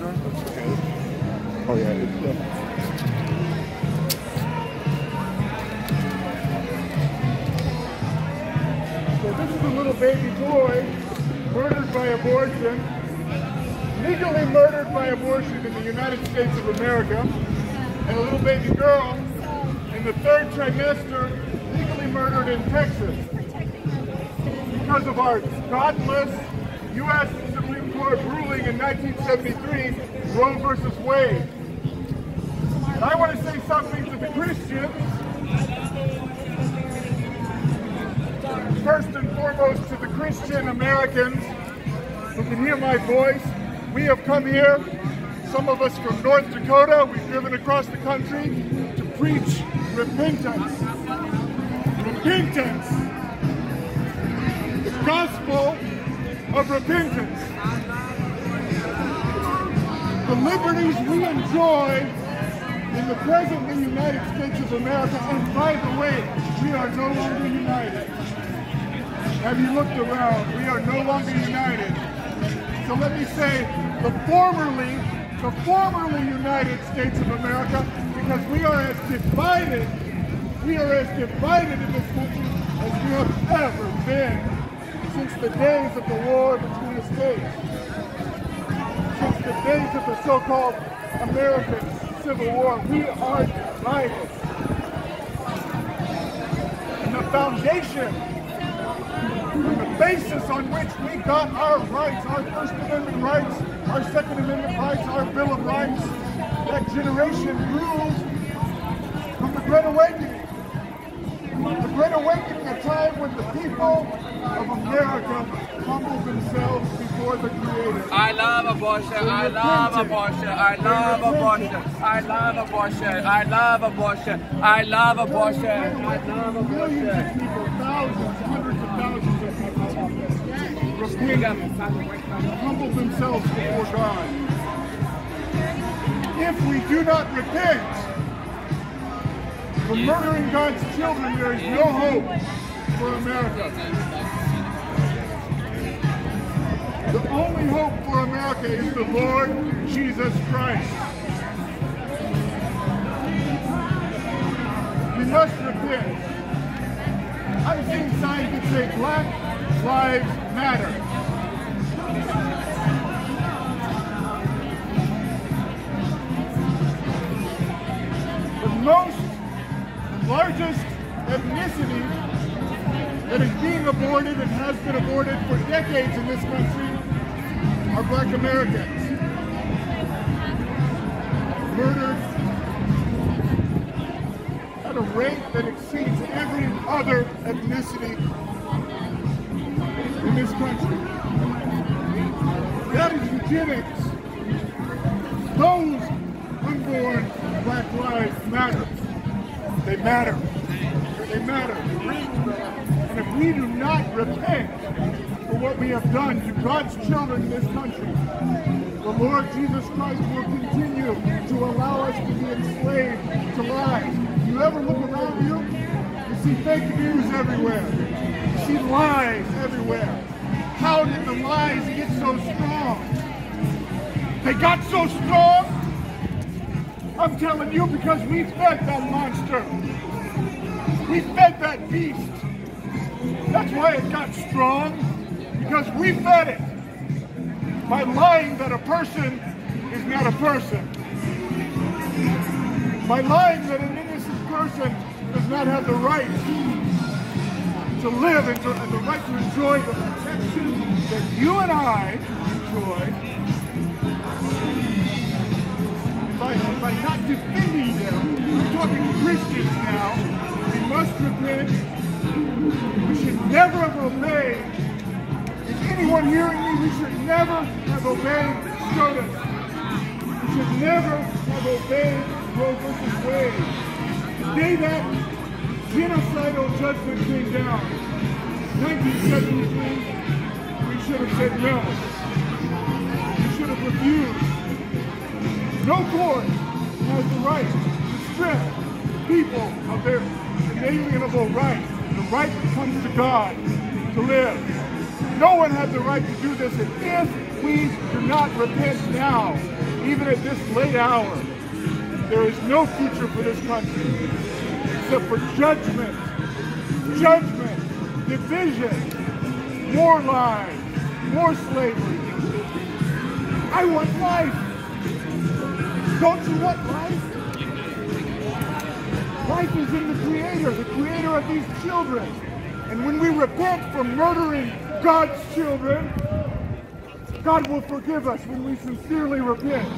sure? Okay. Oh yeah. It's, uh, So this is a little baby boy murdered by abortion, legally murdered by abortion in the United States of America, and a little baby girl in the third trimester legally murdered in Texas because of our godless U.S. Court ruling in 1973, Roe versus Wade. I want to say something to the Christians first and foremost to the Christian Americans who can hear my voice. We have come here, some of us from North Dakota, we've driven across the country to preach repentance. Repentance. The gospel of repentance. The liberties we enjoy in the present United States of America, and by the way, we are no longer united. Have you looked around? We are no longer united. So let me say, the formerly, the formerly United States of America, because we are as divided, we are as divided in this country as we have ever been since the days of the war states. Since the days of the so-called American Civil War, we are divided. And the foundation the basis on which we got our rights, our First Amendment rights, our Second Amendment rights, our Bill of Rights, that generation grew from the Great Awakening. The Great Awakening, a time when the people of America humbled themselves before the Creator. I love abortion. I love abortion. I love abortion. I love abortion. I love abortion. I love abortion. I love Millions of abortion. people, thousands, hundreds of thousands of people repent and humble themselves before God. If we do not repent for murdering God's children, there is no hope for America. The only hope for America is the Lord Jesus Christ. We must repent. I've seen signs that say Black Lives Matter. Most, largest ethnicity that is being aborted and has been aborted for decades in this country are black Americans. Murdered at a rate that exceeds every other ethnicity in this country. That is eugenics. Those unborn black lives matter. They matter. They matter. And if we do not repent for what we have done to God's children in this country, the Lord Jesus Christ will continue to allow us to be enslaved to lies. You ever look around you? You see fake news everywhere. You see lies everywhere. How did the lies get so strong? They got so strong I'm telling you because we fed that monster. We fed that beast. That's why it got strong. Because we fed it. By lying that a person is not a person. By lying that an innocent person does not have the right to live and, to, and the right to enjoy the protection that you and I enjoy defending them, we're talking Christians now, we must repent. We should never have obeyed. Is anyone hearing me? We should never have obeyed SCOTUS. We should never have obeyed Roe versus Wade. The day that genocidal judgment came down, 1973, we should have said no. We should have refused. No court has the right to strip people of their inalienable right, the right that comes to God to live. No one has the right to do this, and if we do not repent now, even at this late hour, there is no future for this country except for judgment, judgment, division, more lies, more slavery. I want life. Don't you want life? Life is in the Creator, the Creator of these children. And when we repent for murdering God's children, God will forgive us when we sincerely repent.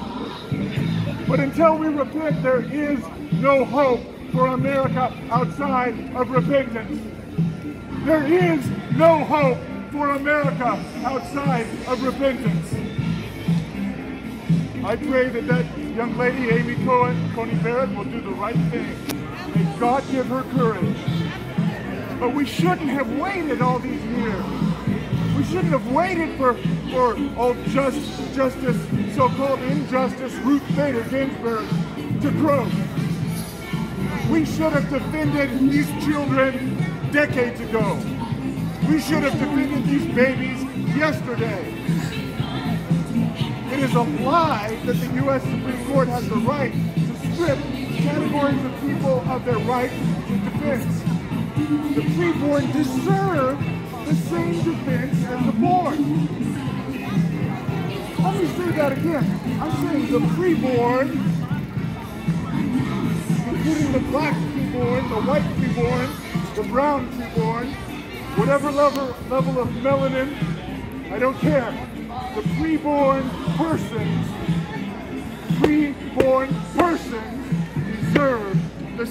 But until we repent, there is no hope for America outside of repentance. There is no hope for America outside of repentance. I pray that that young lady, Amy Cohen, Coney Barrett, will do the right thing. May God give her courage. But we shouldn't have waited all these years. We shouldn't have waited for, for oh, just, justice, so-called injustice, Ruth Bader Ginsburg to grow. We should have defended these children decades ago. We should have defended these babies yesterday. Is a lie that the U.S. Supreme Court has the right to strip categories of people of their right to defense. The preborn deserve the same defense as the born. Let me say that again. I'm saying the preborn, including the black preborn, the white preborn, the brown preborn, whatever level, level of melanin, I don't care. The preborn persons, preborn persons deserve the